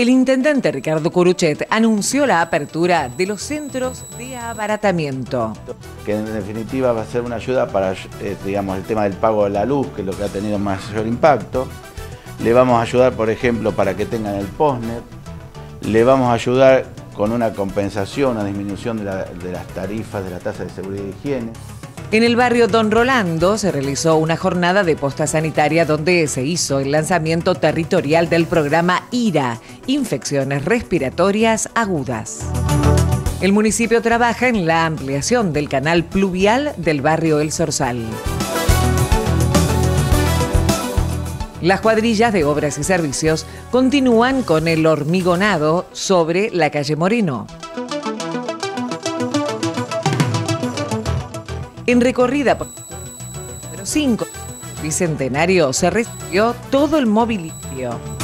El intendente Ricardo Curuchet anunció la apertura de los centros de abaratamiento. Que en definitiva va a ser una ayuda para eh, digamos, el tema del pago de la luz, que es lo que ha tenido mayor impacto. Le vamos a ayudar, por ejemplo, para que tengan el postnet. Le vamos a ayudar con una compensación, una disminución de, de las tarifas de la tasa de seguridad y higiene. En el barrio Don Rolando se realizó una jornada de posta sanitaria donde se hizo el lanzamiento territorial del programa IRA, Infecciones Respiratorias Agudas. El municipio trabaja en la ampliación del canal pluvial del barrio El Sorsal. Las cuadrillas de obras y servicios continúan con el hormigonado sobre la calle Moreno. En recorrida por 5 Bicentenario se recibió todo el mobiliario